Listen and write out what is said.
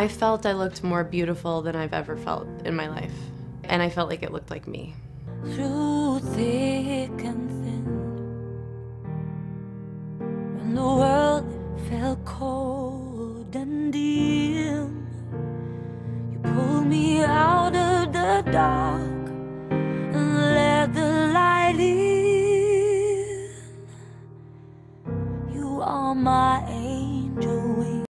I felt I looked more beautiful than I've ever felt in my life, and I felt like it looked like me. Through thick and thin, when the world felt cold and dim, you pulled me out of the dark and let the light in. You are my angel.